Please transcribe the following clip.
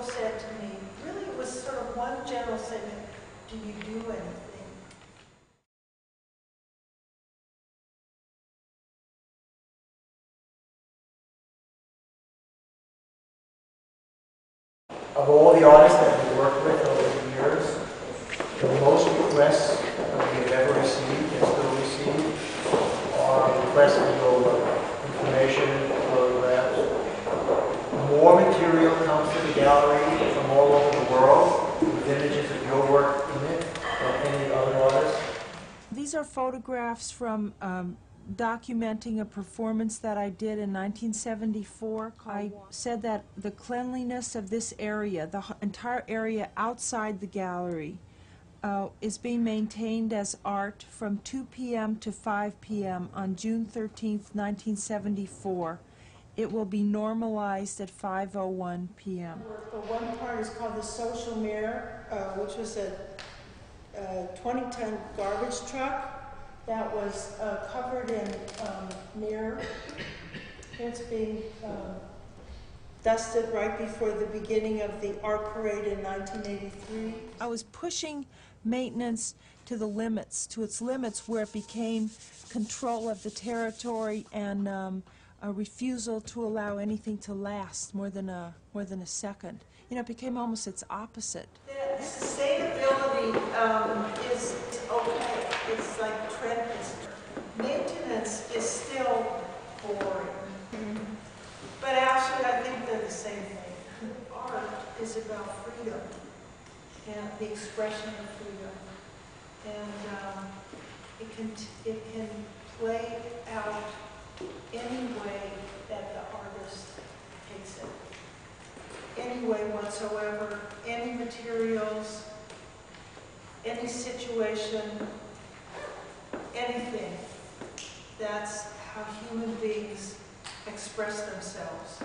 people said to me, really, it was sort of one general statement, do you do anything? Of all the artists that we worked with over the years, the most requests that we have ever received and still receive are requests for your information, photographs. More material comes to the gallery from all over the world with images of your work in it than any other artist. These are photographs from um, documenting a performance that I did in 1974. I said that the cleanliness of this area, the entire area outside the gallery, uh, is being maintained as art from 2 p.m. to 5 p.m. on June 13th, 1974. It will be normalized at 5:01 p.m. The one part is called the social mirror, uh, which was a uh, 20-ton garbage truck that was uh, covered in um, mirror. It's being um, dusted right before the beginning of the art parade in 1983. I was pushing maintenance to the limits, to its limits, where it became control of the territory and um, a refusal to allow anything to last more than a more than a second. You know, it became almost its opposite. The Sustainability um, is okay, it's like trend, maintenance is still boring. But actually, I think they're the same thing. Art is about freedom and the expression of freedom. And um, it can, it can play out any way that the artist takes it any way whatsoever, any materials, any situation, anything. That's how human beings express themselves.